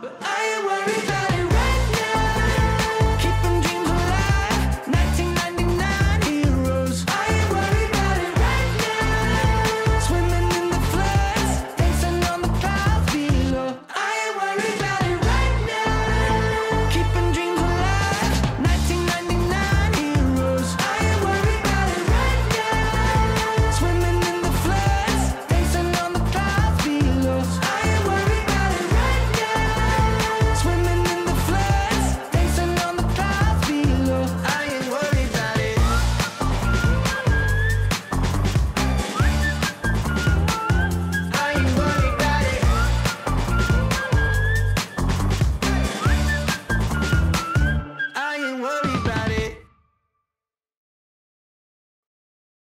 But I